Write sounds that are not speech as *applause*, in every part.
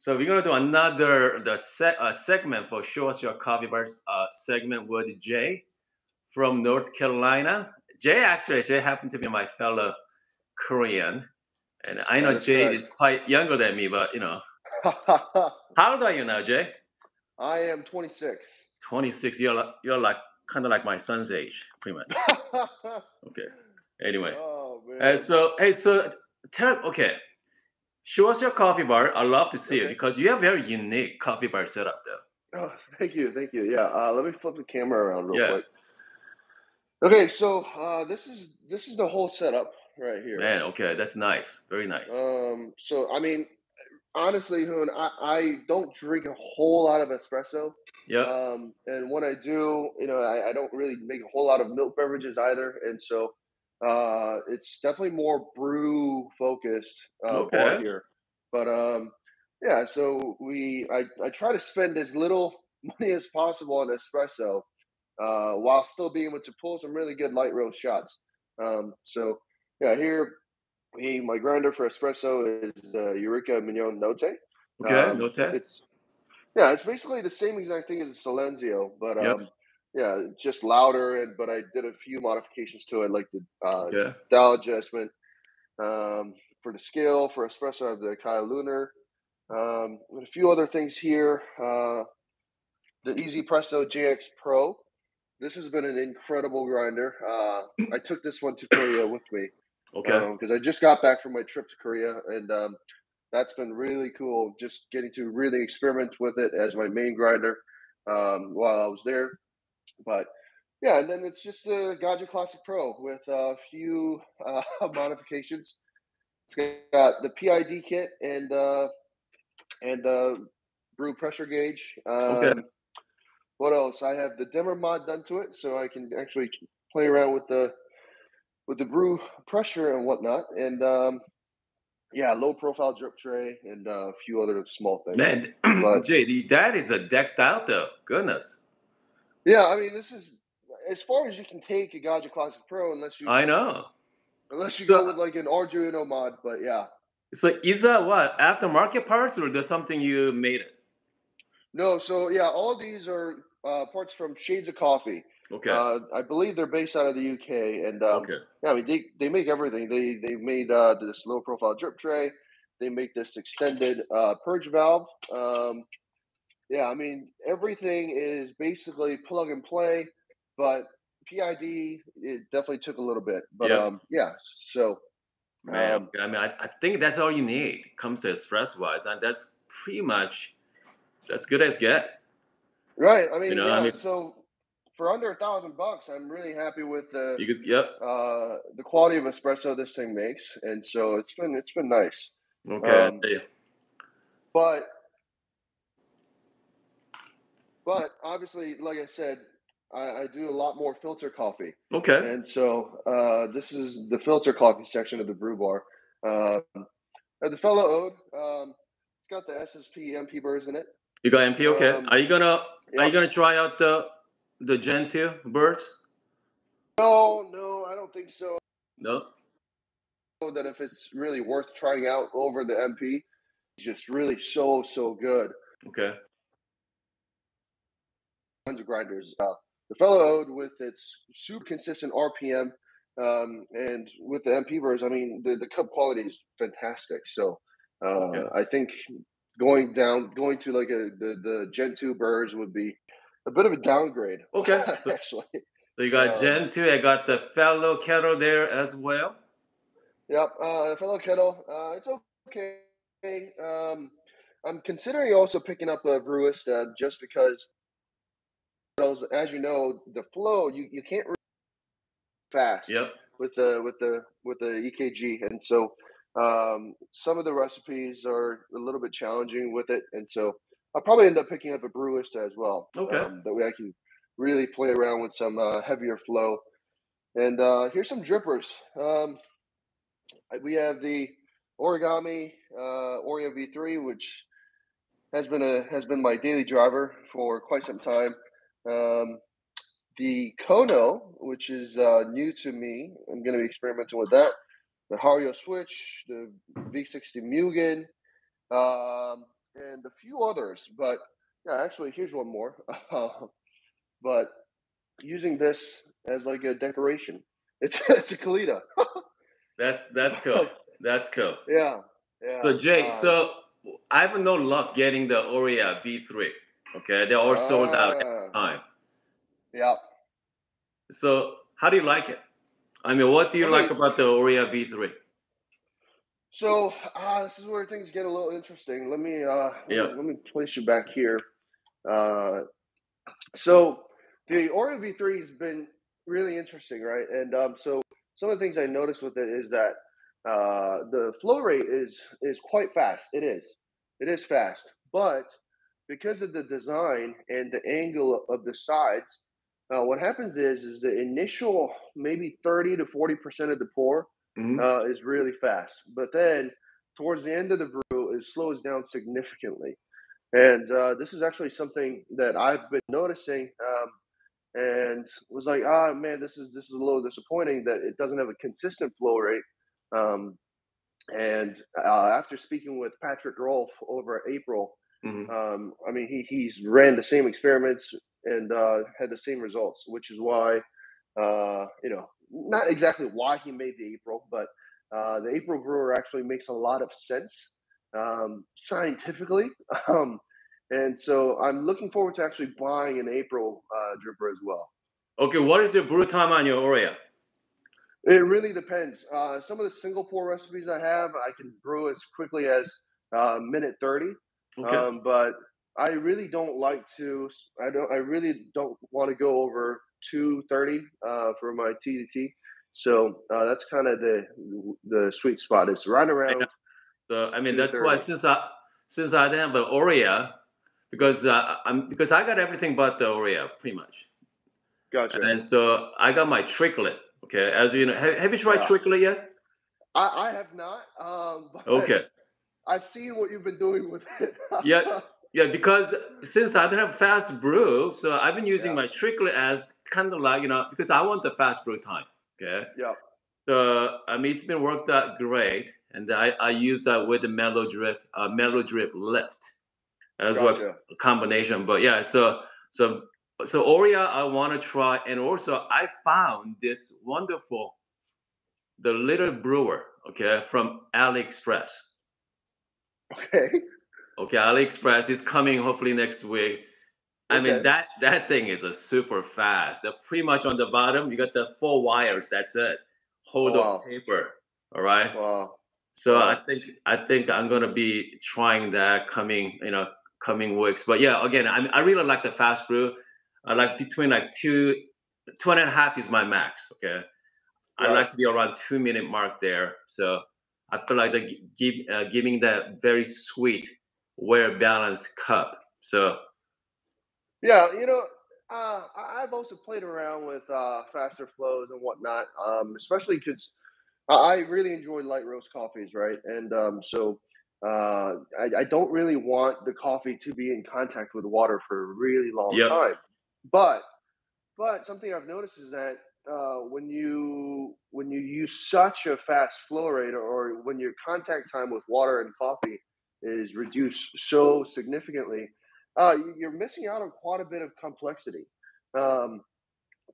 So we're gonna do another the se- uh, segment for show us your coffee bars uh, segment with Jay from North Carolina. Jay actually Jay happened to be my fellow Korean, and I know Jay correct. is quite younger than me, but you know *laughs* how old are you now, Jay? I am 26. Twenty six. You're like, you're like kind of like my son's age, pretty much. *laughs* Okay. Anyway, oh man. uh, so hey, so tell okay. Show us your coffee bar. I love to see it because you have very unique coffee bar setup there. Oh, thank you, thank you. Yeah, uh, let me flip the camera around real Yeah. quick. Okay, so uh, this is this is the whole setup right here. Man, okay, that's nice. Very nice. Um, so I mean, honestly, Hoon, I, I don't drink a whole lot of espresso. yeah. Um, and when I do, you know, I, I don't really make a whole lot of milk beverages either, and so uh, it's definitely more brew focused uh, Okay. here. But um, yeah, so we I, I try to spend as little *laughs* money as possible on espresso, uh, while still being able to pull some really good light roast shots. Um, so yeah, here we my grinder for espresso is uh, Eureka Mignon Note. okay, um, note. It's yeah, it's basically the same exact thing as a Silenzio, but Yep. Um, yeah, just louder. And but I did a few modifications to it, like the uh, Yeah. dial adjustment um, for the scale for espresso. I have the Acaia Lunar, um, and a few other things here. Uh, the Easy Presto JX Pro. This has been an incredible grinder. Uh, I *clears throat* took this one to Korea with me Okay. because I just got back from my trip to Korea, and um, that's been really cool. Just getting to really experiment with it as my main grinder um, while I was there. But yeah, and then it's just the Gaggia Classic Pro with a few uh, *laughs* modifications. It's got the PID kit and uh, and the brew pressure gauge. Um, Okay. What else? I have the dimmer mod done to it, so I can actually play around with the with the brew pressure and whatnot. And um, yeah, low profile drip tray and uh, a few other small things. Man, *clears throat* But- Jay, that is a decked out though. Goodness. Yeah, I mean, this is as far as you can take a Gaggia Classic Pro, unless you I know. unless you So- go with like an Arduino mod. But yeah, So is that what aftermarket parts or there's something you made it? no. So yeah, all these are uh, parts from Shades of Coffee. Okay. Uh, I believe they're based out of the UK, and um, okay. Yeah, I mean they, they make everything. They they made uh, this low profile drip tray. They make this extended uh, purge valve. Um, yeah, I mean everything is basically plug and play, but PID it definitely took a little bit. But Yep. um, yeah, so Man, um. I mean, I, I think that's all you need comes to espresso wise, and that's pretty much that's good as get. right. I mean, know, yeah. I mean- so for under a thousand bucks, I'm really happy with the You could, yep. uh, the quality of espresso this thing makes, and so it's been it's been nice. Okay. Um, Yeah. but but obviously like i said I, I do a lot more filter coffee Okay. and so uh, this is the filter coffee section of the brew bar um, uh, the fellow ode um, it's got the ssp mp burrs in it You got MP. Okay. um, are you gonna Are you gonna try out the the Gen two burrs? no no i don't think so No. that if it's really worth trying out over the mp it's just really so so good Okay. Tons of grinders. Uh, the fellow ode with its super consistent RPM um, and with the MP burrs, I mean the, the cup quality is fantastic. So uh, Okay. I think going down, going to like a the, the Gen two burrs would be a bit of a downgrade. Okay, *laughs* so- actually. So you got Um, Gen two. I got the fellow kettle there as well. Yep. Uh, fellow kettle, uh, it's okay. Um, I'm considering also picking up a Brewista just because, those, as you know, the flow you, you can't really fast Yep. with the with the with the EKG, and so um, some of the recipes are a little bit challenging with it, and so I'll probably end up picking up a Brewista as well. Okay. Um, that way I can really play around with some uh, heavier flow. And uh, here's some drippers. Um, we have the origami uh, Orea V3, which has been a has been my daily driver for quite some time. Um, the Kono, which is uh, new to me, I'm going to be experimenting with that. The Hario Switch, the V60 Mugen, um, and a few others. But yeah, actually, here's one more. *laughs* but using this as like a decoration, *laughs* it's it's a Kalita. *laughs* that's that's cool. That's cool. Yeah, yeah. So Jay, uh, so I have no luck getting the Orea V3. Okay, they're all sold out every ah. time. Yeah. So how do you like it? I mean, what do you like about the Orea V3? So uh, this is where things get a little interesting. Let me uh, yeah. let, me, place you back here. Uh, so the Orea V3 has been really interesting, right? And um, so some of the things I noticed with it is that uh, the flow rate is is quite fast. It is, it is fast, but because of the design and the angle of the sides, uh, what happens is is the initial maybe thirty to forty percent of the pour mm-hmm. uh, is really fast, but then towards the end of the brew, it slows down significantly. And uh, this is actually something that I've been noticing, um, and was like, ah, oh, man, this is this is a little disappointing that it doesn't have a consistent flow rate. Um, and uh, after speaking with Patrik Rolf over April, mm-hmm. um, I mean, he he's ran the same experiments and uh, had the same results, which is why, uh, you know, not exactly why he made the April, but uh, the April brewer actually makes a lot of sense um, scientifically. *laughs* Um, and so I'm looking forward to actually buying an April uh, dripper as well. Okay, what is the brew time on your Orea? It really depends. Uh, some of the single pour recipes I have, I can brew as quickly as uh, minute thirty. Okay. Um, but I really don't like to. I don't. I really don't want to go over two thirty uh, for my TDT. So uh, that's kind of the the sweet spot. It's right around. So I mean, that's why since I since I didn't have an Orea, because uh, I'm because I got everything but the Orea pretty much. Gotcha. And so I got my Tricolate Okay, as you know, have, have you tried yeah. Tricolate yet? I, I have not. Um, *laughs* okay. I've seen what you've been doing with it. yeah, *laughs* yeah. Because since I don't have fast brew, so I've been using yeah. my Tricolate as kind of like you know because I want the fast brew time. Okay. Yeah. So I mean, it's been worked out great, and I I use that with the Melodrip, uh, Melodrip Lift as gotcha. a combination. But yeah, so so so Orea, I want to try, and also I found this wonderful, the little brewer, okay, from AliExpress. Okay. Okay, AliExpress is coming hopefully next week. I okay. mean that that thing is a super fast. Uh, pretty much on the bottom, you got the four wires. That's it. Hold wow. paper. All right. Wow. So wow. I think I think I'm gonna be trying that coming you know coming weeks. But yeah, again, I I really like the fast brew. I like between like two, two and a half is my max. Okay, I like to be around two minute mark there. So I feel like the give, uh, giving that very sweet, well balanced cup. So yeah, you know, uh, I've also played around with uh, faster flows and whatnot, um, especially because I really enjoy light roast coffees, right? And um, so uh, I, I, don't really want the coffee to be in contact with water for a really long yep. time. But but something I've noticed is that uh, when you when you use such a fast flow rate, or when your contact time with water and coffee is reduced so significantly, uh, you're missing out on quite a bit of complexity. Um,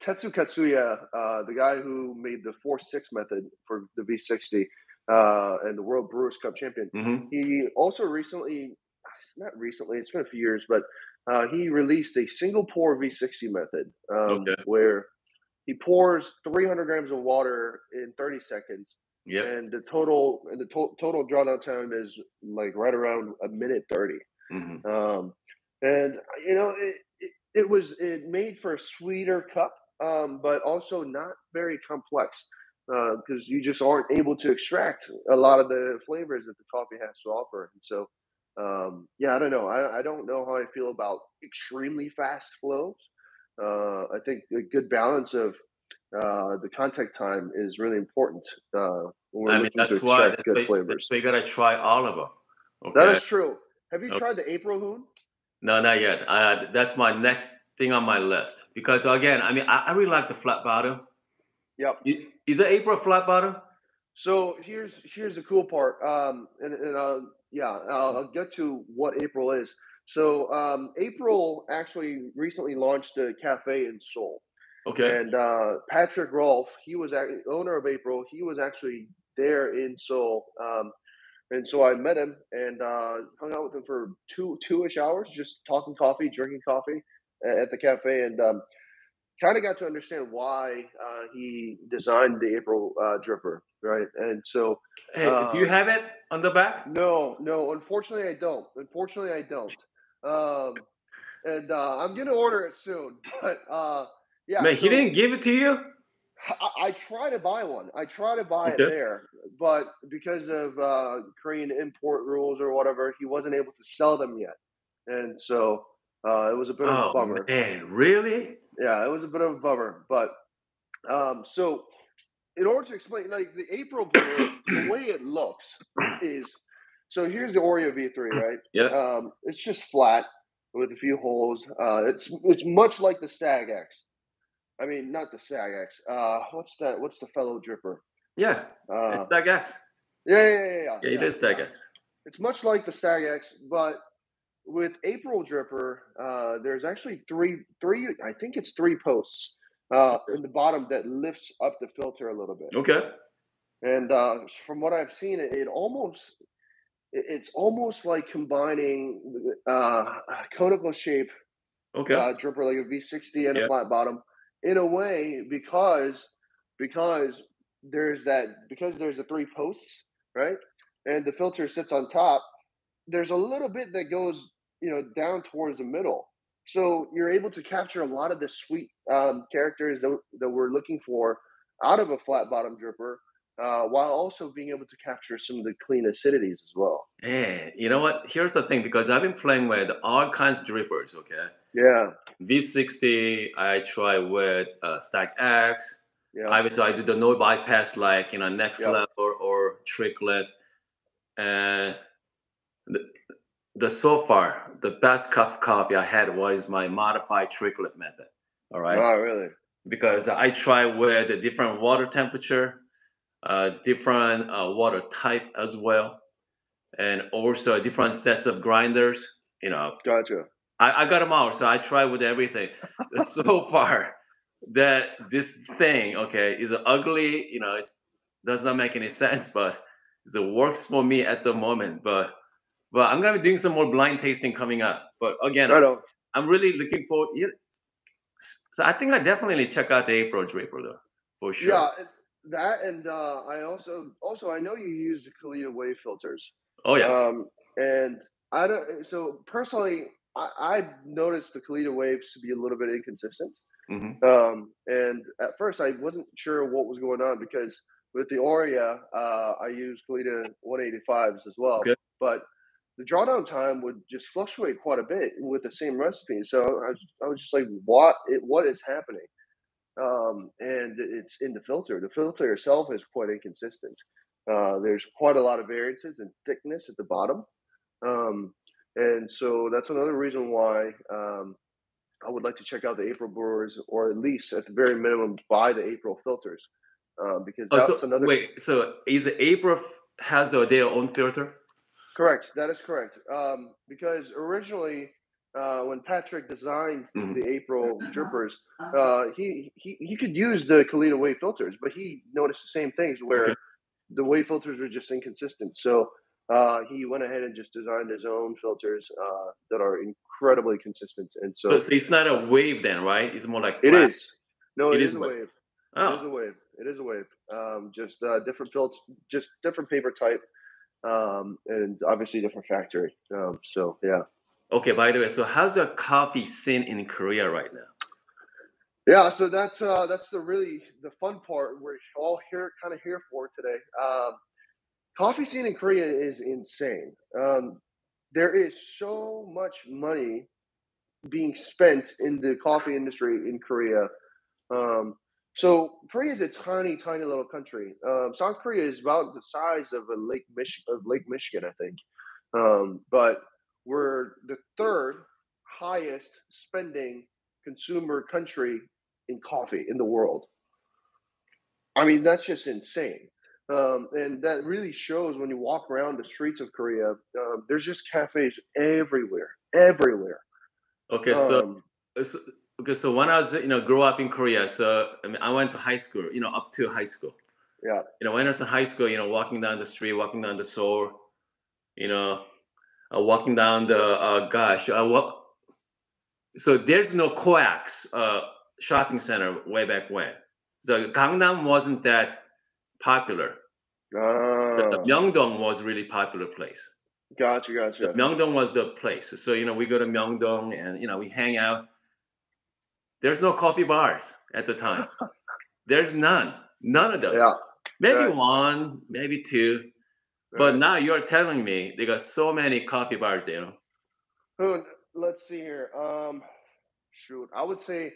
Tetsu Kasuya, uh, the guy who made the four six method for the V60 uh, and the World Brewers Cup champion, mm-hmm. he also recently, not recently, it's been a few years, but uh, he released a single pour V60 method um, okay. where he pours 300 grams of water in 30 seconds. Yeah. And the total and the to- total drawdown time is like right around a minute 30. Mm-hmm. Um, and you know, it, it, it, was it made for a sweeter cup, um, but also not very complex because uh, you just aren't able to extract a lot of the flavors that the coffee has to offer. And so um, yeah, I don't know. I, I don't know how I feel about extremely fast flows. Uh, I think a good balance of uh, the contact time is really important. Uh, I mean, that's why good flavors. we gotta try all of them. Okay? That is true. Have you okay. tried the April Hoon? No, not yet. Uh, that's my next thing on my list because again, I mean, I, I really like the flat bottom. Yep. Is it April flat bottom? So here's here's the cool part, um, and, and uh, yeah, I'll, I'll get to what April is. So um, April actually recently launched a cafe in Seoul. Okay. And uh, Patrik Rolf, he was owner of April. He was actually there in Seoul, um, and so I met him and uh, hung out with him for two two ish hours, just talking coffee, drinking coffee at the cafe, and um, kind of got to understand why uh, he designed the April uh, dripper, right? And so, Hey, do you uh, have it on the back? no, no, unfortunately, I don't. Unfortunately, I don't. Um, and uh, I'm gonna order it soon, *laughs* but uh, yeah. Man, he didn't give it to you? I, I try to buy one. I try to buy it there, but because of uh, Korean import rules or whatever, he wasn't able to sell them yet, and so uh, it was a bit of a Oh bummer. man, really? Yeah, it was a bit of a bummer. But um, so, in order to explain, like the April the way it looks is so. Here's the Orea V3, right? Yeah. Um, it's just flat with a few holes. Uh, it's it's much like the Stagg X. I mean, not the Stagg X. Uh, what's that? What's the fellow dripper? Yeah. Uh, Stagg X. yeah, yeah, yeah, yeah. Yeah, it is Stagg X. It's much like the Stagg X, but with April Dripper, uh, there's actually three, three. I think it's three posts uh, in the bottom that lifts up the filter a little bit. Okay. And uh, from what I've seen, it, it almost, it's almost like combining uh, a conical shape Okay. uh, dripper like a V60 and Yeah. a flat bottom in a way because because there's that because there's the three posts right and the filter sits on top there's a little bit that goes you know down towards the middle so you're able to capture a lot of the sweet um, characters that, that we're looking for out of a flat bottom dripper uh, while also being able to capture some of the clean acidities as well Man, you know what? Here's the thing because I've been playing with all kinds of drippers, okay? yeah V60, I try with uh, Stagg X. yeah Obviously, I do the no bypass like, you know, next Yeah. level or, or tricolate. And the, the so far, the best cup of coffee I had was my modified tricolate method. All right. oh really because I try with a different water temperature, uh, different uh, water type as well, and also different sets of grinders. You know, gotcha I, I got them all, so I try with everything. *laughs* so far, that this thing, okay, is ugly. You know, it does not make any sense, but it works for me at the moment. But but I'm gonna be doing some more blind tasting coming up. But again, right on I'm really looking forward. Yeah, so I think I definitely check out the April Dripper though, for sure. Yeah, that and uh, I also also I know you use the Kalita wave filters. Oh yeah. Um, and I don't. So personally, I, I've noticed the Kalita waves to be a little bit inconsistent. hmm Um, and at first, I wasn't sure what was going on because with the Orea, uh, I use Kalita 185s as well. Okay. But the drawdown time would just fluctuate quite a bit with the same recipe. So I was, I was just like, what? It, what is happening? Um, and it's in the filter. The filter itself is quite inconsistent. Uh, there's quite a lot of variances in thickness at the bottom. Um, and so that's another reason why um, I would like to check out the April Brewers, or at least at the very minimum, buy the April filters, uh, because Oh, that's so another. wait. So is it April f- has their their own filter? Correct. That is correct. Um, because originally, uh, when Patrik designed Mhm. the April drippers, uh, he, he he could use the Kalita wave filters, but he noticed the same things where Okay. the wave filters were just inconsistent. So uh, he went ahead and just designed his own filters uh, that are incredibly consistent. And so, So, so it's not a wave then, right? It's more like it flat. is. No, It it is is a wave. wave. It is Oh, a wave. It is a wave. Um, just uh, different filters, just different paper type, um, and obviously different factory. Um, so yeah, okay. By the way, so how's the coffee scene in Korea right now? yeah. So that's uh, that's the really the fun part we're all here, kind of here for today. Um, coffee scene in Korea is insane. Um, there is so much money being spent in the coffee industry in Korea. Um, so Korea is a tiny, tiny little country. Um, South Korea is about the size of a Lake Mich- of Lake Michigan, I think. Um, but we're the third highest spending consumer country in coffee in the world. I mean, that's just insane. Um, and that really shows when you walk around the streets of Korea. Um, there's just cafes everywhere, everywhere. Okay, so, um, so, okay, so when I was you know grew up in Korea, so I mean I went to high school, you know, up to high school. Yeah. You know, when I was in high school, you know, walking down the street, walking down the Seoul, you know, uh, walking down the uh, gosh, uh, what? So there's no COEX uh, shopping center way back when. So Gangnam wasn't that popular. Uh, the, the Myeongdong was really popular place. Gotcha, gotcha. The Myeongdong was the place. So you know, we go to Myeongdong and you know we hang out. There's no coffee bars at the time. *laughs* There's none. None of those. Yeah. Maybe right. one, maybe two. Right. But now you're telling me they got so many coffee bars there. Let's see here. Um, shoot, I would say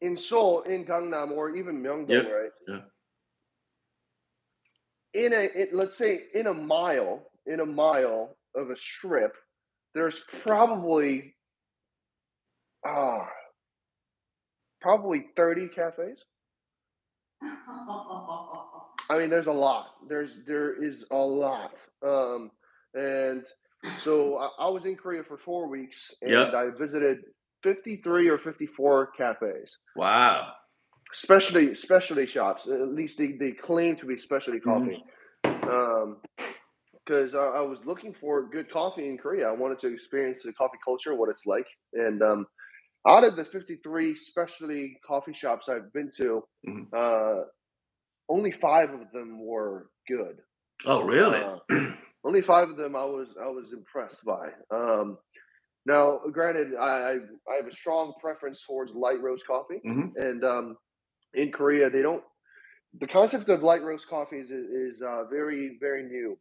in Seoul, in Gangnam, or even Myeongdong, yep. right? Yeah. In a, it, let's say, in a mile, in a mile of a strip, there's probably, ah, uh, probably thirty cafes. *laughs* I mean, there's a lot. There's there is a lot. Um, and so I, I was in Korea for four weeks, and yep. I visited 53 or 54 cafes. Wow. Specialty specialty shops. At least they, they claim to be specialty mm-hmm. coffee. Mm-hmm. Um, because I, I, was looking for good coffee in Korea. I wanted to experience the coffee culture, what it's like, and um, out of the 53 specialty coffee shops I've been to, mm-hmm. uh, only five of them were good. Oh, really? Uh, *clears throat* only five of them I was I was impressed by. Um, now, granted, I I have a strong preference towards light roast coffee, mm-hmm. and um, in Korea they don't. The concept of light roast coffee is is uh, very very new.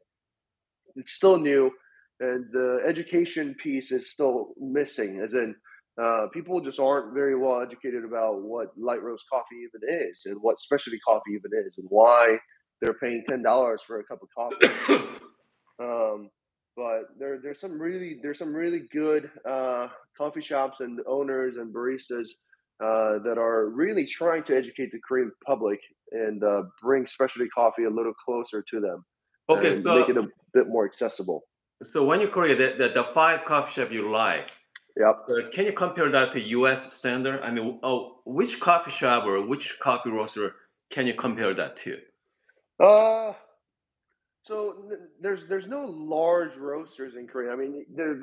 It's still new, and the education piece is still missing. As in, uh, people just aren't very well educated about what light roast coffee even is and what specialty coffee even is and why they're paying ten dollars for a cup of coffee. *coughs* um, but there, there's some really there's some really good uh, coffee shops and owners and baristas uh, that are really trying to educate the Korean public and uh, bring specialty coffee a little closer to them. Okay, so make it a bit more accessible. So when you Korea, the, the, the five coffee shop you like, Yep. So can you compare that to U.S. standard? I mean, oh, which coffee shop or which coffee roaster can you compare that to? Uh, so there's there's no large roasters in Korea. I mean, they're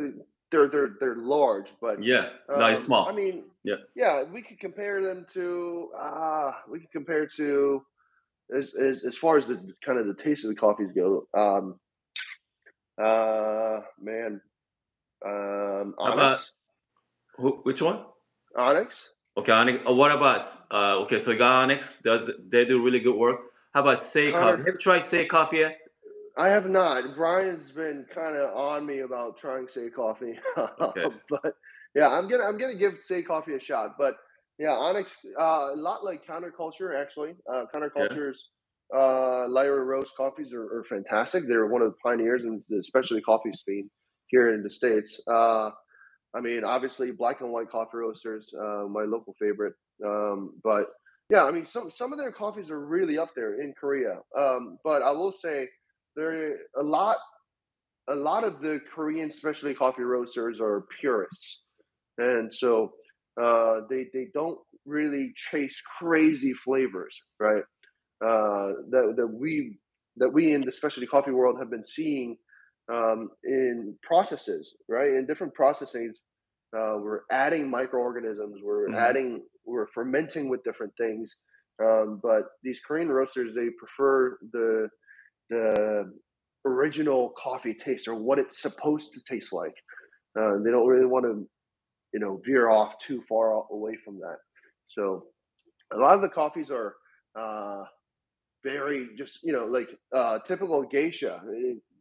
they're they're they're large, but yeah, um, nice small. I mean, yeah, yeah, we could compare them to uh we could compare to as as as far as the kind of the taste of the coffees go. Um, uh, man, um, Onyx. Who, which one? Onyx. Okay, Onyx. Uh, what about uh, okay? So you got Onyx. Does they do really good work? How about Sey Coffee? Have you tried Sey Coffee yet? I have not. Brian's been kind of on me about trying Sey Coffee, okay. *laughs* but yeah, I'm gonna I'm gonna give Sey Coffee a shot. But yeah, Onyx uh, a lot like Counterculture actually. Uh, Counterculture's yeah. uh, light roast coffees are, are, fantastic. They're one of the pioneers in the specialty coffee scene here in the states. Uh, I mean, obviously, black and white coffee roasters, uh, my local favorite. Um, but yeah, I mean, some some of their coffees are really up there in Korea. Um, but I will say there a lot a lot of the Korean specialty coffee roasters are purists, and so uh, they they don't really chase crazy flavors, right? Uh, that that we that we in the specialty coffee world have been seeing um, in processes, right? In different processes, uh, we're adding microorganisms, we're mm-hmm. adding, we're fermenting with different things. Um, but these Korean roasters, they prefer the the original coffee taste or what it's supposed to taste like. Uh, they don't really want to, you know, veer off too far away from that. So a lot of the coffees are uh, very just you know like uh, typical geisha.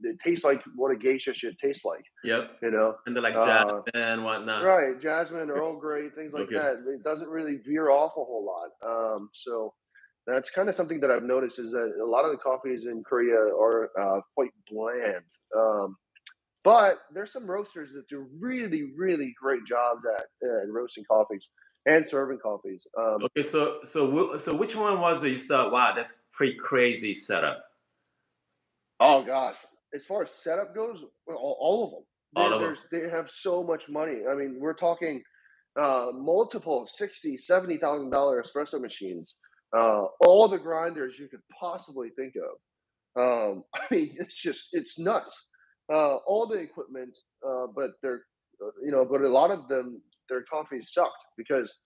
It, tastes like what a geisha should taste like. Yep. You know, and they're like jasmine uh, and whatnot. Right, jasmine, Earl *laughs* Grey, things like okay. that. It doesn't really veer off a whole lot. Um, so that's kind of something that I've noticed is that a lot of the coffees in Korea are uh, quite bland. Um, but there's some roasters that do really, really great jobs at, at roasting coffees and serving coffees. Um, okay, so so so which one was it you saw? Wow, that's pretty crazy setup. Oh gosh, as far as setup goes, all, all of them. All of them. They have so much money. I mean, we're talking uh, multiple sixty, seventy thousand dollar espresso machines. Uh, all the grinders you could possibly think of. Um, *laughs* I mean, it's just it's nuts. Uh, all the equipment, uh, but they're uh, you know, but a lot of them their coffee sucked because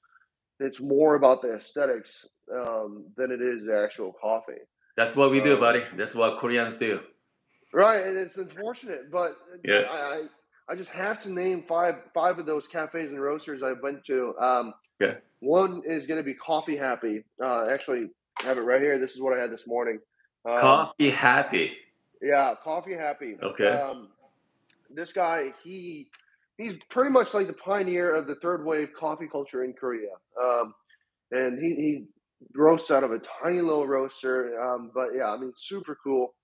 it's more about the aesthetics um, than it is the actual coffee. That's what we do, Um, buddy. That's what Koreans do. Right, and it's unfortunate, but Yeah. I, I I just have to name five five of those cafes and roasters I went to. Um, Okay. One is going to be Coffee Happy. Uh, actually, I have it right here. This is what I had this morning. Um, Coffee happy. Yeah, Coffee Happy. Okay. Um, this guy, he he's pretty much like the pioneer of the third wave coffee culture in Korea. Um, and he, he roasts out of a tiny little roaster. Um, but yeah, I mean, super cool.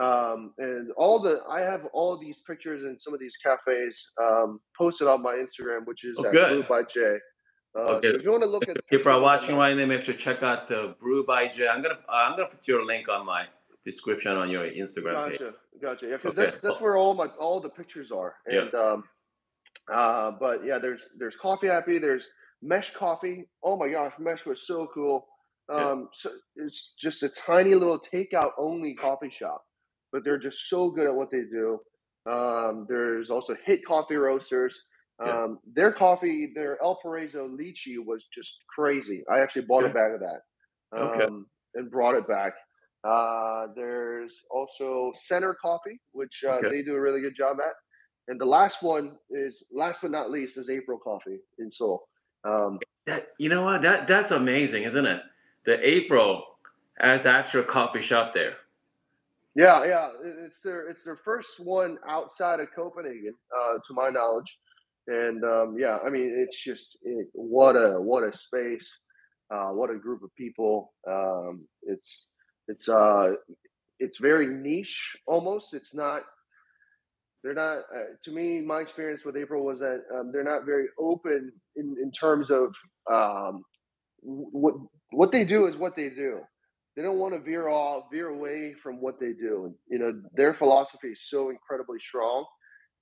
Um, and all the I have all these pictures in some of these cafes um, posted on my Instagram, which is Oh, at good. Brewed by Jay. Uh, Okay. So if you want to look at the People are watching right now. Make sure to check out the Brewed by Jay. I'm gonna uh, I'm gonna put your link on my description on your Instagram page. Gotcha, gotcha. Yeah, because Okay. that's that's where all my all the pictures are. Yeah. And um, uh, but yeah, there's there's Coffee Happy. There's Mesh Coffee. Oh my gosh, Mesh was so cool. Yeah. Um, so it's just a tiny little takeout only coffee shop, but they're just so good at what they do. Um, there's also Hit Coffee Roasters. Yeah. Um, their coffee, their El Paraiso lychee was just crazy. I actually bought a bag of that Okay. um, and brought it back. Uh, there's also Center Coffee, which uh, Okay. they do a really good job at. And the last one is, last but not least, is April Coffee in Seoul. Um, That you know what? That that's amazing, isn't it? The April has actual coffee shop there. Yeah, yeah, it's their it's their first one outside of Copenhagen, uh, to my knowledge. And um, yeah, I mean, it's just it, what a what a space, uh, what a group of people. Um, it's it's uh, it's very niche almost. It's not. They're not. Uh, to me, my experience with April was that um, they're not very open in in terms of um, what what they do is what they do. They don't want to veer off, veer away from what they do. And, you know, their philosophy is so incredibly strong,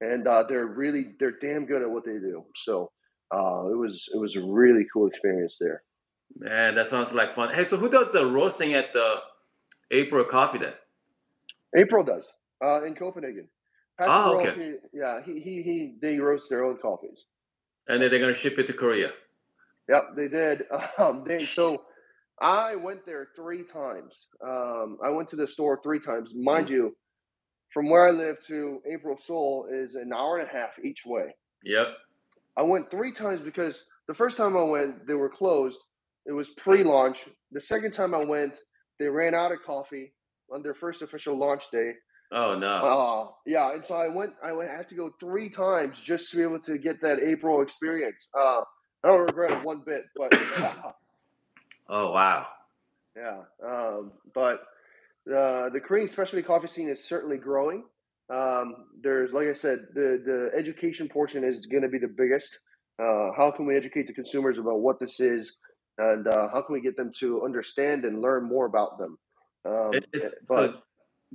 and uh, they're really they're damn good at what they do. So uh, it was it was a really cool experience there. Man, that sounds like fun. Hey, so who does the roasting at the April Coffee then? April does uh, in Copenhagen. Patrik Ah, Roll, okay. he- yeah, he, he he they roast their own coffees. And then they're gonna ship it to Korea. Yep, they did. *laughs* Um, they so I went there three times. Um, I went to the store three times. Mind you, from where I live to April Seoul is an hour and a half each way. Yep. I went three times because the first time I went, they were closed. It was pre-launch. The second time I went, they ran out of coffee on their first official launch day. Oh no. Uh, yeah, and so I went. I went. I had to go three times just to be able to get that April experience. Uh, I don't regret it one bit, but *coughs* Oh wow. yeah. Um, but uh, the Korean specialty coffee scene is certainly growing. Um, there's, like I said, the the education portion is going to be the biggest. Uh, how can we educate the consumers about what this is, and uh, how can we get them to understand and learn more about them? Um, is- but so,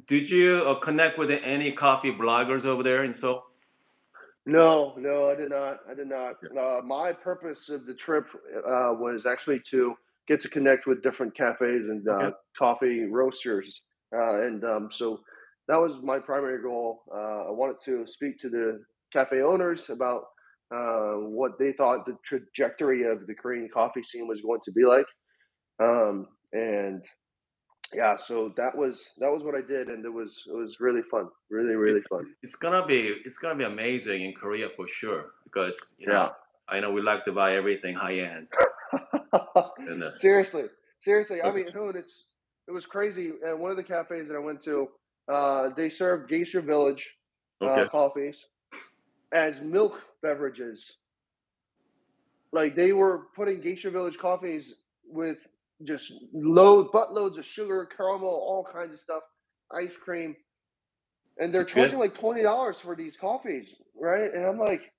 did you uh, connect with any coffee bloggers over there in Seoul? No, no, I did not. I did not. Uh, my purpose of the trip uh, was actually to get to connect with different cafes and uh, Okay. coffee roasters, uh, and um, so that was my primary goal. Uh, I wanted to speak to the cafe owners about uh, what they thought the trajectory of the Korean coffee scene was going to be like, um, and yeah, so that was that was what I did, and it was it was really fun, really really fun. It's gonna be it's gonna be amazing in Korea for sure because you know Yeah. I know we like to buy everything high end. *laughs* Seriously, seriously. I mean, dude, it's it was crazy. And one of the cafes that I went to, uh, they served Geisha Village okay. uh, coffees as milk beverages. Like they were putting Geisha Village coffees with just load buttloads of sugar, caramel, all kinds of stuff, ice cream, and they're good. charging like twenty dollars for these coffees, right? And I'm like,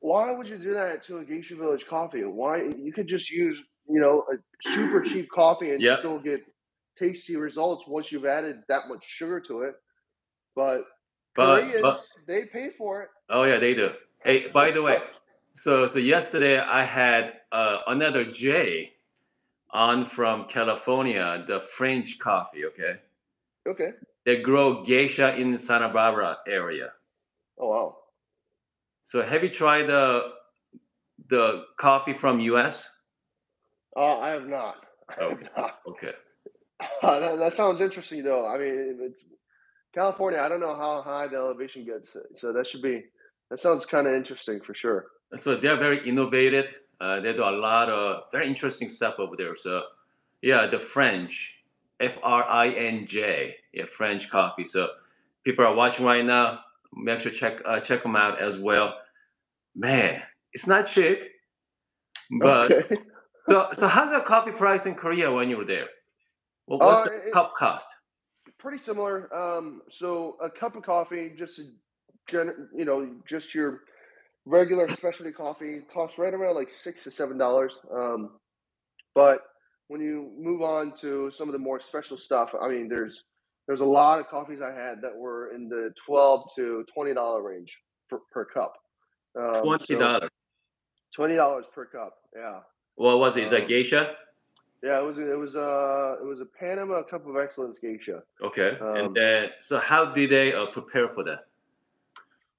why would you do that to a Geisha Village coffee? Why you could just use you know a super cheap coffee and Yeah. still get tasty results once you've added that much sugar to it. But, But- Koreans, but- they pay for it. Oh yeah, they do. Hey, by the way, so so yesterday I had uh, another J on from California, the Frinj coffee. Okay, Okay. they grow geisha in the Santa Barbara area. Oh wow. So have you tried the the coffee from US? Uh, I have not. I have Okay. not. Okay. *laughs* Uh, that, that sounds interesting, though. I mean, it's California. I don't know how high the elevation gets, so that should be. That sounds kind of interesting for sure. So they're very innovative. Uh, they do a lot of very interesting stuff over there. So yeah, the Frinj, F R I N J, yeah, Frinj coffee. So people are watching right now. Make sure check uh, check them out as well. Man, it's not cheap, but okay. so so how's the coffee price in Korea when you were there? What, Uh, the cup cost? pretty similar. Um, so a cup of coffee, just a gen, you know, just your regular specialty coffee costs right around like six to seven dollars. Um, but when you move on to some of the more special stuff, I mean, there's there's a lot of coffees I had that were in the twelve to twenty dollar range per, per cup. Um, Twenty dollars. Twenty dollars per cup. Yeah. What was it? Is that Um, geisha? Yeah, it was it was uh it was a Panama Cup of Excellence geisha. Okay. um, and then so how do they uh, prepare for that?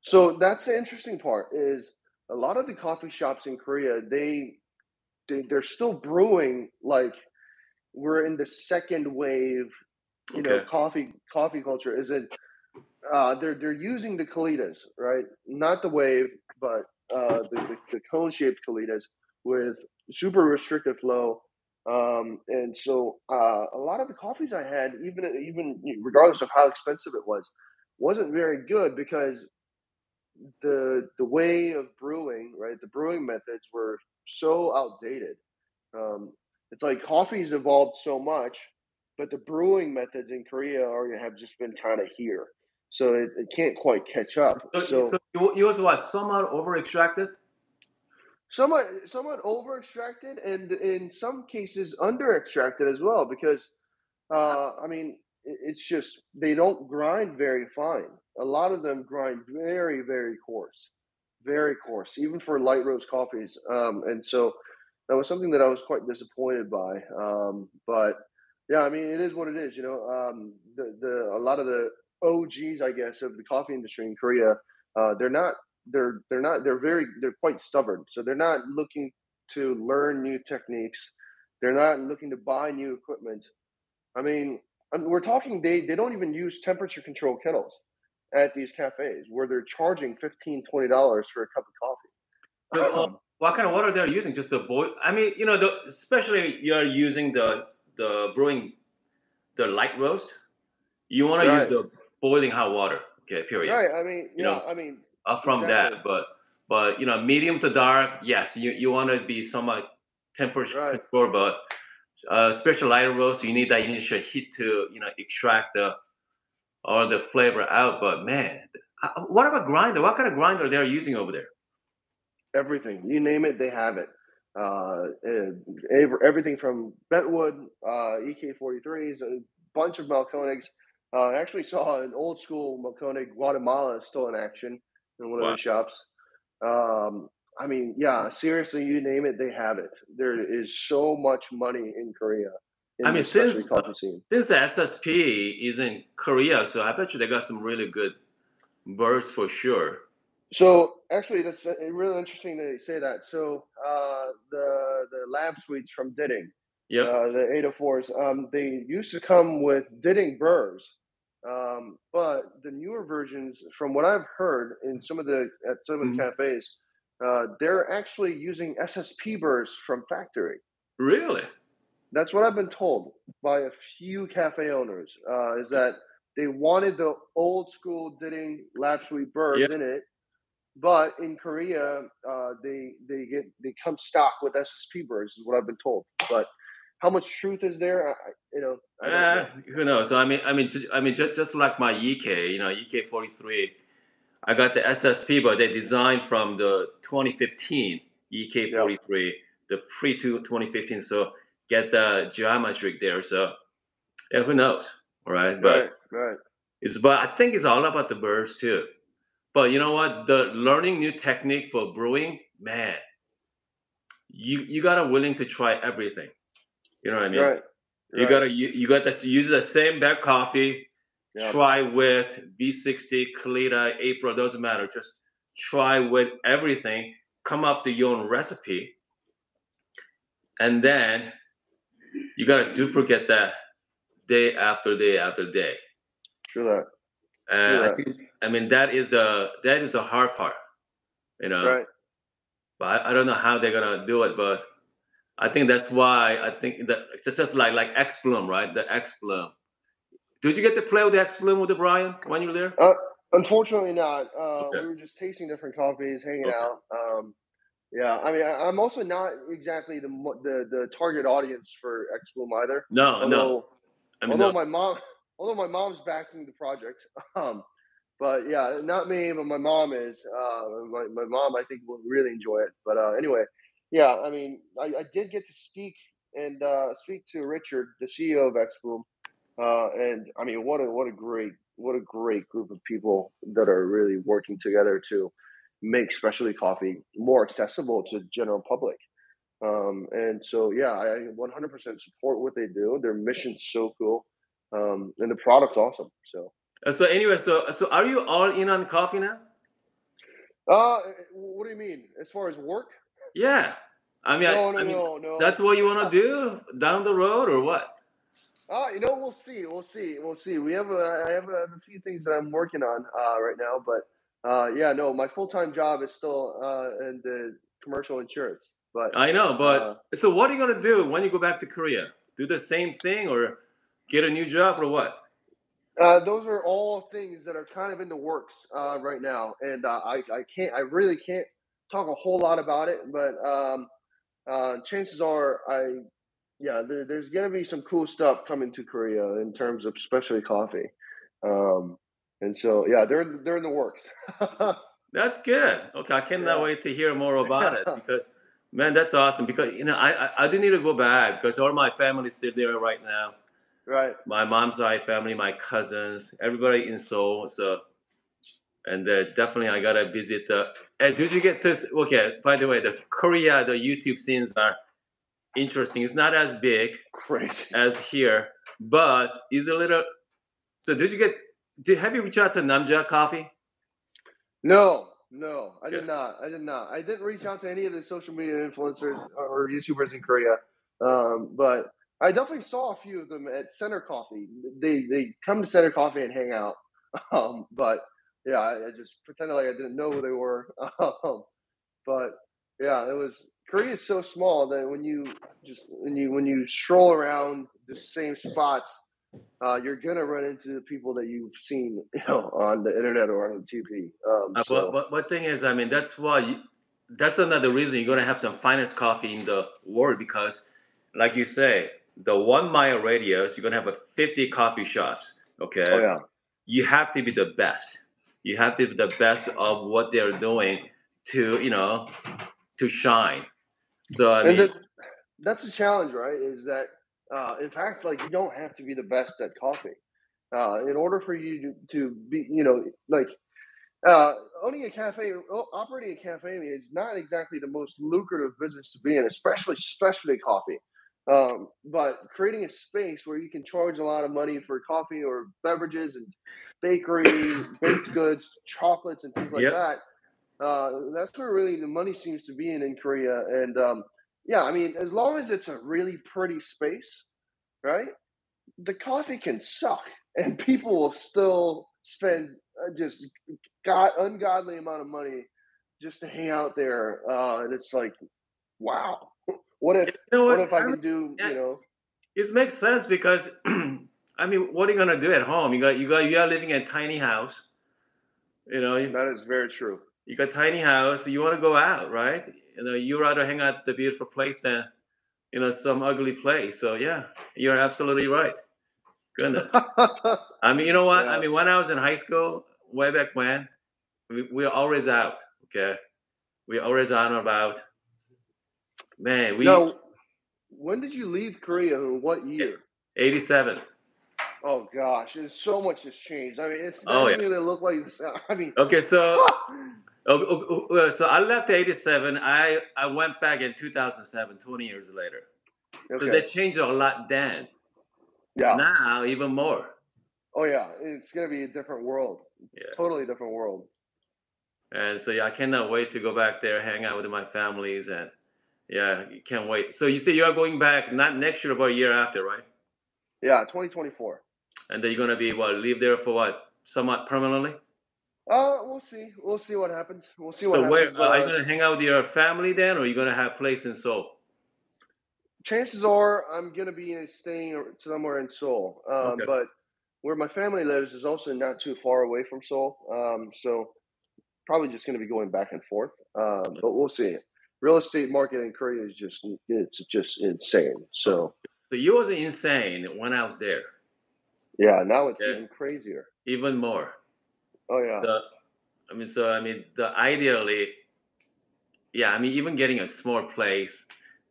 So that's the interesting part is a lot of the coffee shops in Korea they, they they're still brewing like we're in the second wave, you know, coffee coffee culture is it uh they're they're using the Kalitas, right? Not the wave, but uh the, the, the cone shaped Kalitas with super restricted flow. Um, and so uh, a lot of the coffees I had, even even regardless of how expensive it was, wasn't very good because the the way of brewing, right? The brewing methods were so outdated. Um, it's like coffee's evolved so much, but the brewing methods in Korea are have just been kind of here, so it, it can't quite catch up. So, So, so you, you was somewhat over extracted? somewhat somewhat over extracted, and in some cases under extracted as well, because uh, I mean it's just they don't grind very fine. A lot of them grind very very coarse, very coarse, even for light roast coffees. Um, and so that was something that I was quite disappointed by. Um, but yeah, I mean it is what it is. You know, um, the the a lot of the OGs, I guess, of the coffee industry in Korea, uh, they're not they're they're not they're very they're quite stubborn. So they're not looking to learn new techniques. They're not looking to buy new equipment. I mean, we're talking they they don't even use temperature control kettles at these cafes where they're charging 15 20 dollars for a cup of coffee. So, uh, Um, what kind of water are they're using? Just to boil? I mean, you know, the, especially you're using the the brewing, the light roast. You want to use the boiling hot water. Okay, period. right. I mean, You yeah. know, I mean, Uh, from Exactly. that, but but you know, medium to dark. Yes, you you want to be somewhat temperature Right. control, but uh, especially lighter roast, you need that initial heat to you know extract the all the flavor out. But man, uh, what about grinder? What kind of grinder they're using over there? everything you name it, they have it. Uh, everything from Bentwood, uh, EK43s, a bunch of Mahlkönigs. Uh, I actually saw an old school Mahlkönig Guatemala still in action in one Wow. of the shops. Um, I mean, yeah, seriously, you name it, they have it. There is so much money in Korea. In I mean, since, uh. Since the SSP is in Korea, so I bet you they got some really good burrs for sure. So actually, that's uh, really interesting that you say that. So uh, the the Lab Sweets from Ditting, Yep. uh, the 804s, um, they used to come with Ditting burrs, um, but the newer versions, from what I've heard in some of the at some of the Mhm. cafes, uh, they're actually using SSP burrs from factory. really? That's what I've been told by a few cafe owners. Uh, is that they wanted the old school Ditting Lab Sweet burrs Yeah. in it, but in Korea, uh, they they get they come stock with SSP burrs Is what I've been told. But how much truth is there? I, you know, don't know. Uh, who knows? I mean, I mean, ju- I mean, just, just like my EK, you know, EK forty three, I got the SSP, but they designed from the 2015 EK forty three, the pre to 2015. So get the geometry there. So Yeah, who knows, All right, But right, right. It's but I think it's all about the burrs too. But you know what? The learning new technique for brewing, man, you you gotta willing to try everything. You know what I mean? Right. You gotta you, you got to use the same bag coffee. Yep. Try with V60, Kalita, April, doesn't matter. Just try with everything. Come up with your own recipe, and then you gotta duplicate that day after day after day. True that. And I think I mean that is the that is the hard part, you know. Right. But I, I don't know how they're gonna do it, but I think that's why I think that it's just like like X Bloom, right? The X Bloom. Did you get to play with the X Bloom with the Brian when you were there? Uh, Unfortunately, not. Uh, Okay. We were just tasting different coffees, hanging Okay. out. Um, yeah, I mean, I, I'm also not exactly the the the target audience for X Bloom either. No, no. Although, I mean, although no. my mom, although my mom's backing the project, *laughs* um, but yeah, not me, but my mom is. Uh, my my mom, I think, will really enjoy it. But uh, anyway, yeah, I mean, I, I did get to speak and uh, speak to Richard, the CEO of X Bloom, uh, and I mean, what a what a great what a great group of people that are really working together to make specialty coffee more accessible to the general public. Um, and so, yeah, I 100% support what they do. Their mission's so cool, um, and the product's awesome. So, Uh, So anyway, so so are you all in on coffee now? uh, what do you mean as far as work? Yeah. I mean, I- no, no, I mean, no, no. that's what you want to *laughs* do down the road, or what? Uh, you know, we'll see. We'll see. We'll see. We have a, I have a, a few things that I'm working on uh, right now, but uh, yeah, no, my full time job is still uh, in the commercial insurance. But I know, but Uh, so what are you gonna do when you go back to Korea? Do the same thing, or get a new job, or what? uh, those are all things that are kind of in the works uh, right now, and uh, I, I can't, I really can't talk a whole lot about it. But um, uh, chances are, I, yeah, there, there's gonna be some cool stuff coming to Korea in terms of specialty coffee, um, and so yeah, they're they're in the works. *laughs* That's good. Okay, I cannot Yeah. wait to hear more about it *laughs* because, man, that's awesome. Because you know, I I, I do need to go back because all my family's still there right now. Right. My mom's side family, my cousins, everybody in Seoul. So, and uh, definitely I gotta visit the. And did you get to? s- Okay, by the way, the Korea, the YouTube scenes are interesting. It's not as big Crazy. as here, but it's a little. So did you get? Did have you reached out to Namja Coffee? No, no, I did not. I did not. I didn't reach out to any of the social media influencers or YouTubers in Korea, um, but I definitely saw a few of them at Center Coffee. They they come to Center Coffee and hang out, *laughs* um, but yeah, I, I just pretended like I didn't know who they were. *laughs* Um, but yeah, it was Korea is so small that when you just when you when you stroll around the same spots, uh, you're gonna run into the people that you've seen, *laughs* you know, on the internet or on the TV. Um, Uh, so, but, but thing is, I mean, that's why you, that's another reason you're gonna have some finest coffee in the world because, like you say, the one mile radius, you're gonna have a 50 coffee shops. Okay, oh yeah, you have to be the best. You have to be the best of what they're doing to you know to shine. So I mean, the, that's the challenge, right? Is that uh, in fact, like you don't have to be the best at coffee. Uh, in order for you to, to be, you know, like uh, owning a cafe, operating a cafe is not exactly the most lucrative business to be in, especially especially coffee. Um, but creating a space where you can charge a lot of money for coffee or beverages and bakery, baked *coughs* goods, chocolates, and things like Yep. that. Uh, that's where really the money seems to be in in Korea. And um, yeah, I mean, as long as it's a really pretty space, right? The coffee can suck, *laughs* and people will still spend uh, just god ungodly amount of money just to hang out there. Uh, and it's like, wow, what if you know what what? if I I mean, can do yeah. you know? It makes sense because *clears throat* I mean, what are you gonna do at home? You got you got you are living in a tiny house. You know, That is very true. you got tiny house. You want to go out, right? You know, you rather hang out at the beautiful place than you know some ugly place. So yeah, you're absolutely right. Goodness. *laughs* I mean, you know what? I mean, when I was in high school, way back when, we, we were always out. Okay, we were always out and about. Man, we no, when did you leave Korea? and What year? 87. Oh gosh, there's so much has changed. I mean, it's Oh, not yeah. going to look like this. *laughs* I mean, Okay, so oh, oh, oh, so I left '87. I I went back in 2007, 20 years later. So they changed a lot then. Yeah. Now even more. Oh yeah, it's going to be a different world. Yeah. Totally different world. And so yeah, I cannot wait to go back there, hang out with my families, and yeah, can't wait. So you say you are going back not next year, but a year after, right? Yeah, 2024. And then you're gonna be what live there for what somewhat permanently. Uh, we'll see. We'll see what happens. We'll see what So where uh, are you uh, gonna hang out with your family then, or are you gonna have place in Seoul? chances are I'm gonna be staying somewhere in Seoul. Um, Okay. but where my family lives is also not too far away from Seoul. Um, so probably just gonna be going back and forth. Um, but we'll see. Real estate market in Korea is just it's just insane. So So you was insane when I was there, yeah, now it's Yeah. even crazier. even more. Oh yeah. The, I mean, so I mean, the ideally, yeah, I mean, even getting a small place,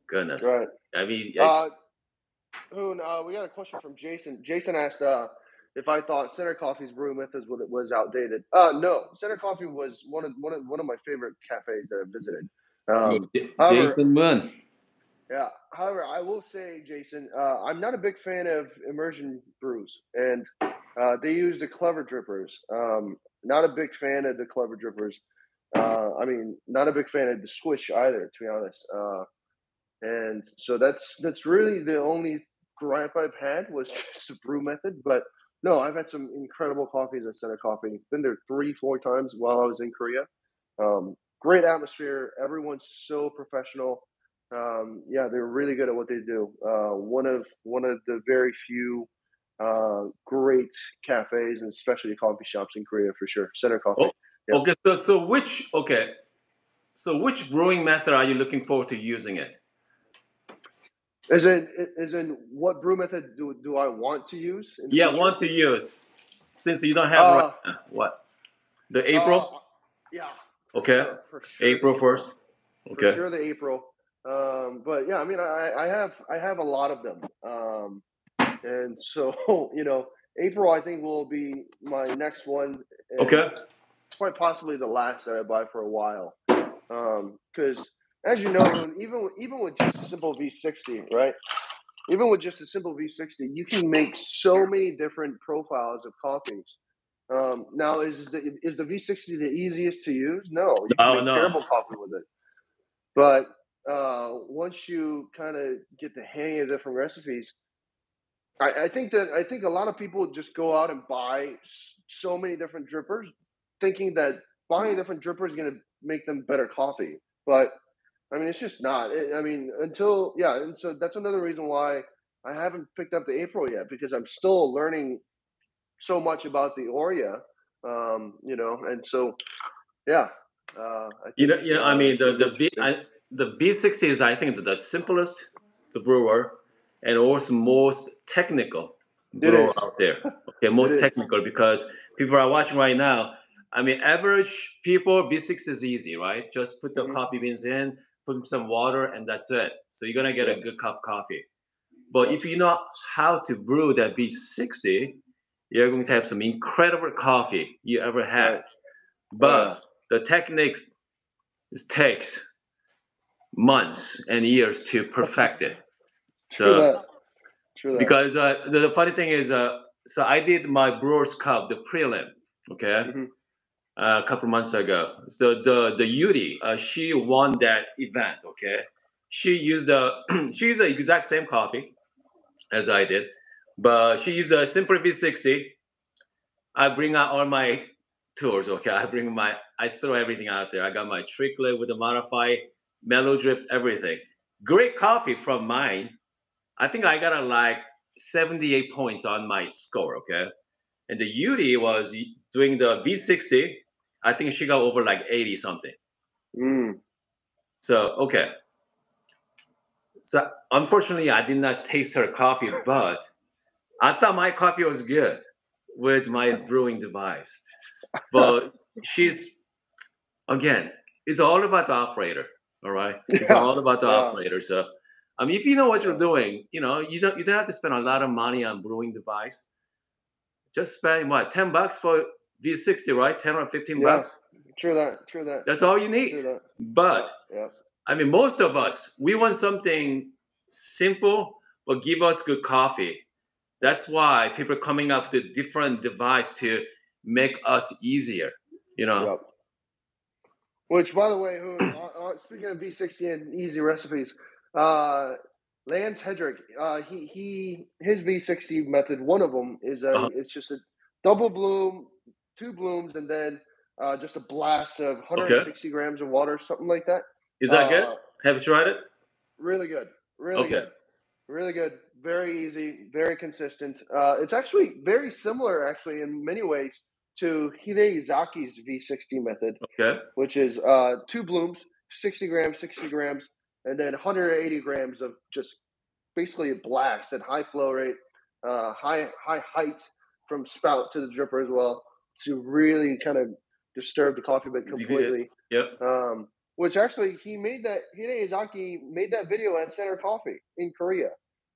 goodness. Right. I mean, I- Uh, Hoon, uh, we got a question from Jason. Jason asked uh, if I thought Center Coffee's brew method was, was outdated. Uh, no, Center Coffee was one of one of one of my favorite cafes that I visited. Um, J- however- Jason Moon. yeah. However, I will say, Jason, uh, I'm not a big fan of immersion brews, and uh, they use the clever drippers. Um, not a big fan of the clever drippers. Uh, I mean, not a big fan of the swish either, to be honest. Uh, and so that's that's really the only gripe I've had was *laughs* just the brew method. But no, I've had some incredible coffees at Center Coffee. Been there three, four times while I was in Korea. Um, great atmosphere. Everyone's so professional. Um, yeah, they're really good at what they do. Uh, one of one of the very few uh, great cafes and specialty coffee shops in Korea for sure. Center Coffee. Oh, Yeah. Okay, so so which okay, so which brewing method are you looking forward to using it? As in, as in, what brew method do, do I want to use? in Yeah, future? want to use since you don't have Uh, right what the April? Uh, yeah. Okay, uh, for sure April first. For Okay, sure, the April. Um, but yeah, I mean, I, I have I have a lot of them, um, and so *laughs* you know, April I think will be my next one. Okay. Quite possibly the last that I buy for a while, because as you know, even even with just a simple V60, right? Even with just a simple V60, you can make so many different profiles of coffees. Um, now, is the is the V60 the easiest to use? No, you can No, make no. terrible coffee with it. But uh, once you kind of get the hang of different recipes, I, I think that I think a lot of people just go out and buy so many different drippers, thinking that buying a different dripper is going to make them better coffee. But I mean, it's just not. It, I mean, until yeah, and so that's another reason why I haven't picked up the April yet because I'm still learning so much about the Orea, um, you know, and so yeah. Uh, I you know, think, you know, uh, I mean, the the B, I, the B sixty is I think the simplest to brewer and also most technical brewer out there. *laughs* Okay, most technical because people are watching right now. I mean, average people B sixty is easy, right? Just put the Mhm. coffee beans in, put some water, and that's it. So you're gonna get a good cup of coffee. But if you know how to brew that B sixty, you're going to have some incredible coffee you ever had. Right. But the techniques it takes months and years to perfect it. True So that. True that. because uh, the, the funny thing is, uh, so I did my Brewers Cup, the prelim, okay, Mhm. uh, a couple months ago. So the the Yudi, uh, she won that event, okay. She used the *clears throat* she used the exact same coffee as I did, but she used a Simple V60. I bring out all my tools, okay. I bring my I throw everything out there. I got my Tricolate with the modify, Melodrip, everything. Great coffee from mine. I think I got a like 78 points on my score, okay? And the Yuri was doing the V60. I think she got over like 80 something. Mm. So, okay. So, unfortunately, I did not taste her coffee, but I thought my coffee was good with my brewing device. But she's, again, it's all about the operator, all right? It's Yeah, all about the yeah. operator. So, I mean, if you know what you're doing, you know, you don't you don't have to spend a lot of money on brewing device. just spend what ten bucks for V60, right? Ten or fifteen Yeah. bucks. True that. True that. That's all you True need. that. But Yeah. I mean, most of us we want something simple but give us good coffee. That's why people are coming up with a different device to make us easier. You know. Yep. Which, by the way, who uh, uh, speaking of V60 and easy recipes, uh, Lance Hedrick, uh, he he his V60 method. One of them is a Uh-huh. it's just a double bloom, two blooms, and then uh, just a blast of 160 grams of water, something like that. Is that good? Uh, Have you tried it? Really good. Really Okay. good. Really good. Very easy. Very consistent. Uh, it's actually very similar, actually, in many ways, to Hide Izaki's V60 method, Okay. which is uh, two blooms, 60 grams, 60 grams, and then 180 grams of just basically a blast at high flow rate, uh, high high height from spout to the dripper as well to really kind of disturb the coffee bed Did you get- completely. Yep. Um, which actually he made that Hide Izaki made that video at Center Coffee in Korea.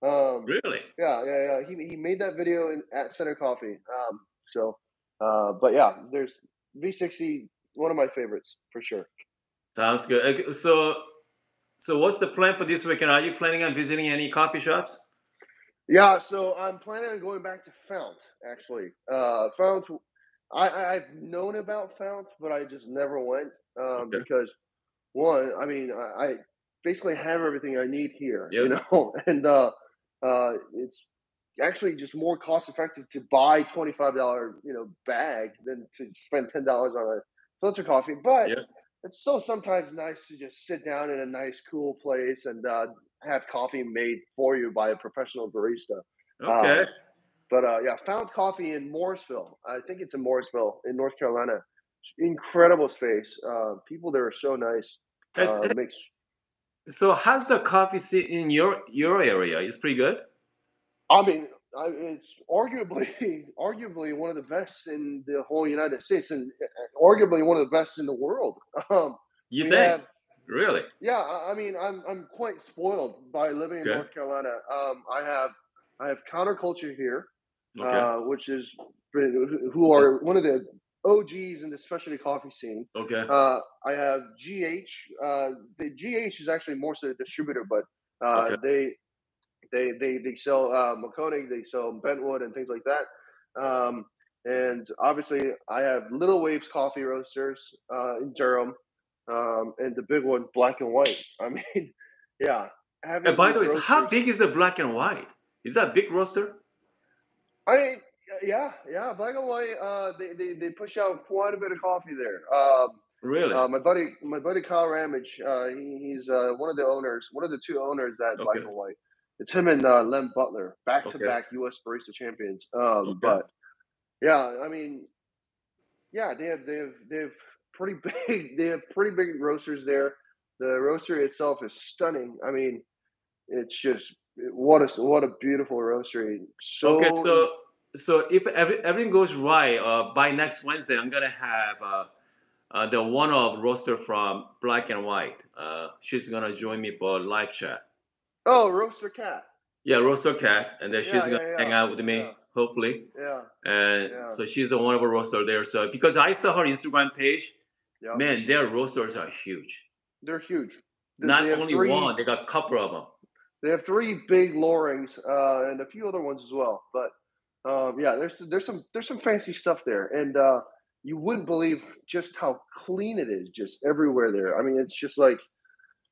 Um, Really? yeah, yeah, yeah. He, he made that video in, at Center Coffee. Um, so, uh, but yeah, there's V60, one of my favorites for sure. Sounds good. Okay, So, so what's the plan for this weekend? Are you planning on visiting any coffee shops? Yeah, so I'm planning on going back to Fount actually. Uh, Fount, I, I I've known about Fount, but I just never went um, Okay. because one, I mean, I, I basically have everything I need here, you know, *laughs* and uh, uh, it's actually just more cost effective to buy twenty five dollar you know bag than to spend ten dollars on a filter coffee. But Yep. it's still sometimes nice to just sit down in a nice, cool place and uh, have coffee made for you by a professional barista. Okay. But uh, yeah, Fount coffee in Morrisville. I think it's in Morrisville in North Carolina. Incredible space. Uh, people there are so nice. Has- Uh, makes so, how's the coffee scene in your your area? It's pretty good. I mean, I, it's arguably *laughs* arguably one of the best in the whole United States, and uh, arguably one of the best in the world. *laughs* Um, You think? have- really? Yeah, I I mean, I'm I'm quite spoiled by living in Okay. North Carolina. Um, I have I have counterculture here, Okay. uh, which is who are one of the OGs in the specialty coffee scene. okay. Uh, I have GH. Uh, the GH is actually more so a distributor, but uh, Okay. they they they they sell uh, Mahlkönig, they sell Bentwood and things like that. Um, and obviously, I have Little Waves Coffee Roasters uh, in Durham, um, and the big one, Black and White. *laughs* I mean, yeah. having And by the way, these how big is the black and white? Is that a big roaster? I yeah, yeah, Black and White. Uh, they, they they push out quite a bit of coffee there. Um, Really? Uh, my buddy, my buddy Kyle Ramage, uh, he, he's uh, one of the owners, one of the two owners at Black and White. It's him and uh, Lem Butler, back to back U.S. Barista champions. Um, Okay. But yeah, I mean, yeah, they have they have they have pretty *laughs* big they have pretty big roasters there. The roaster itself is stunning. I mean, it's just what a what a beautiful roastery. So okay. So, so if every, everything goes right, uh, by next Wednesday, I'm gonna have uh, uh, the one of roaster from Black and White. Uh, she's gonna join me for a live chat. oh, roaster Kat. Yeah, roaster Kat, and then she's Yeah, gonna yeah, hang out with me, yeah. hopefully. Yeah, And Yeah. so she's the one of a roaster there. So because I saw her Instagram page, yeah. man, their roasters are huge. They're huge. They- Not they only three- one, they got a couple of them. They have three big Lorings uh, and a few other ones as well. But um, yeah, there's there's some there's some fancy stuff there, and uh, you wouldn't believe just how clean it is, just everywhere there. I mean, it's just like,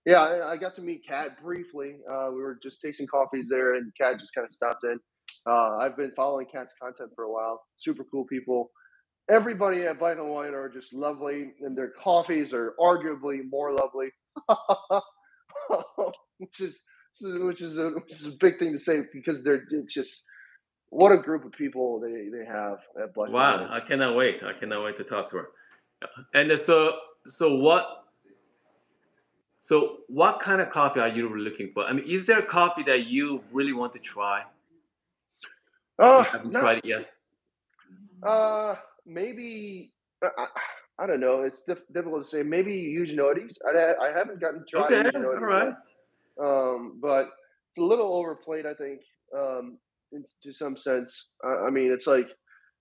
yeah, I, I got to meet Kat briefly. Uh, we were just tasting coffees there, and Kat just kind of stopped in. Uh, I've been following Kat's content for a while. Super cool people. Everybody at Black and White are just lovely, and their coffees are arguably more lovely, *laughs* which is which is a which is a big thing to say because they're it's just what a group of people they they have at Black. Wow. I cannot wait. I cannot wait to talk to her. And uh, so, so what? So, what kind of coffee are you looking for? I mean, is there a coffee that you really want to try? Uh, you haven't tried it yet. Uh, maybe uh, I, I don't know. It's diff- difficult to say. Maybe Eugenioides. I I haven't gotten to try. Okay, all right. yet. Um, but it's a little overplayed, I think, um, to some sense. I, I mean, it's like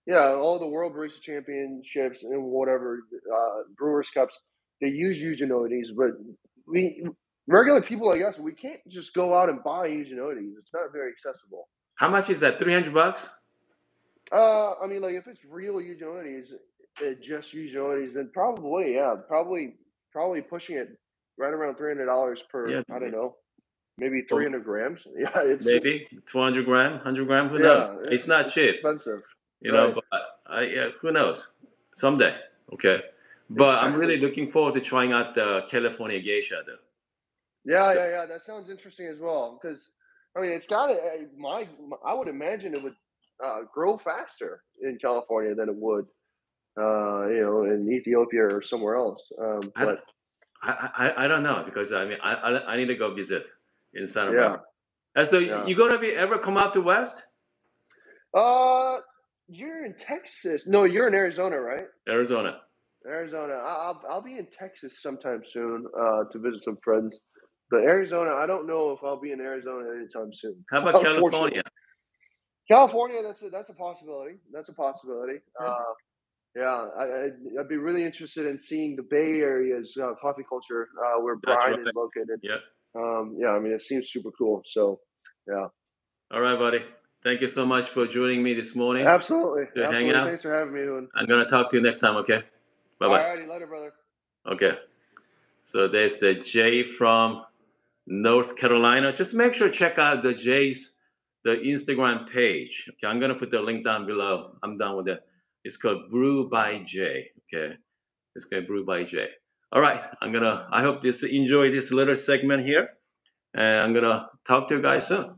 Yeah, all the World Race Championships and whatever uh, Brewers Cups, they use Eugenioides, but we regular people like us, we can't just go out and buy Eugenioides. It's not very accessible. How much is that? Three hundred bucks. Uh, I mean, like if it's real Eugenioides, uh, just Eugenioides, then probably yeah, probably probably pushing it right around three hundred dollars per. Yeah. I don't know, maybe three hundred grams. *laughs* Yeah, it's Maybe two hundred gram, hundred gram. Who yeah, knows? It's, not cheap, Expensive. you know. right. But I, yeah, who knows? Someday, okay. But I'm really looking forward to trying out the California geisha, though. Yeah, So- yeah, yeah. That sounds interesting as well. Because I mean, it's got to. My, my, I would imagine it would uh, grow faster in California than it would, uh, you know, in Ethiopia or somewhere else. Um, but I, I, I don't know because I mean I, I, I need to go visit in Santa Barbara. And so Yeah. you gonna be ever come out to West uh, you're in Texas. No, you're in Arizona, right? Arizona? Arizona. I'll I'll be in Texas sometime soon uh, to visit some friends. But Arizona, I don't know if I'll be in Arizona anytime soon. How about California? California, that's a that's a possibility. That's a possibility. Yeah. Uh, yeah, I, I'd, I'd be really interested in seeing the Bay Area's uh, coffee culture uh, where Brian right. is located. Yeah. Um, yeah, I mean, it seems super cool. So, yeah, All right, buddy. Thank you so much for joining me this morning. absolutely, To absolutely. out. Thanks for having me, Hoon. I'm gonna talk to you next time. Okay. Bye bye. Alrighty, later, brother. Okay. So there's the Jay from North Carolina. Just make sure to check out the Jay's the Instagram page. Okay, I'm gonna put the link down below. I'm done with it. It's called Brew by Jay. Okay, it's called Brew by Jay. All right, I'm gonna. I hope this enjoy this little segment here, and I'm gonna talk to you guys soon.